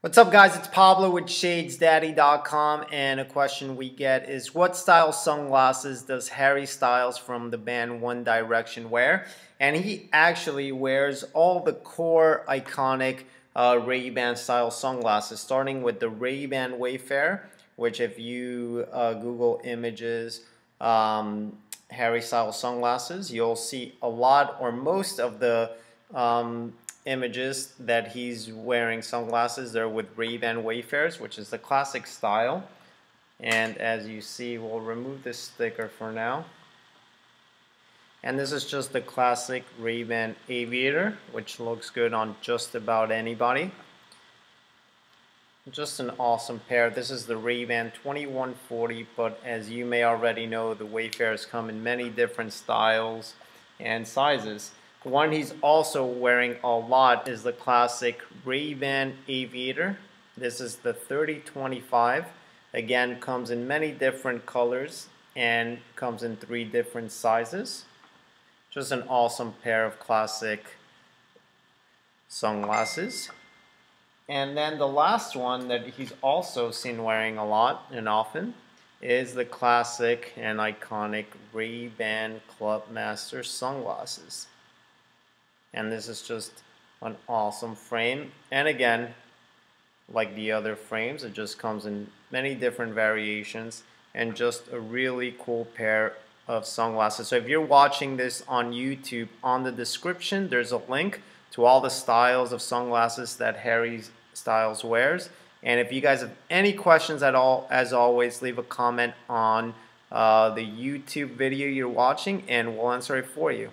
What's up guys, it's Pablo with ShadesDaddy.com and a question we get is what style sunglasses does Harry Styles from the band One Direction wear? And he actually wears all the core iconic uh, Ray-Ban style sunglasses starting with the Ray-Ban Wayfarer which if you uh, Google images um, Harry Styles sunglasses you'll see a lot or most of the um, images that he's wearing sunglasses. They're with Ray-Ban Wayfarers, which is the classic style. And as you see, we'll remove this sticker for now. And this is just the classic Ray-Ban Aviator, which looks good on just about anybody. Just an awesome pair. This is the Ray-Ban 2140, but as you may already know, the Wayfarers come in many different styles and sizes. One he's also wearing a lot is the classic Ray-Ban Aviator. This is the 3025. Again, comes in many different colors and comes in three different sizes. Just an awesome pair of classic sunglasses. And then the last one that he's also seen wearing a lot and often is the classic and iconic Ray-Ban Clubmaster sunglasses and this is just an awesome frame. And again like the other frames it just comes in many different variations and just a really cool pair of sunglasses. So if you're watching this on YouTube on the description there's a link to all the styles of sunglasses that Harry Styles wears. And if you guys have any questions at all as always leave a comment on uh, the YouTube video you're watching and we'll answer it for you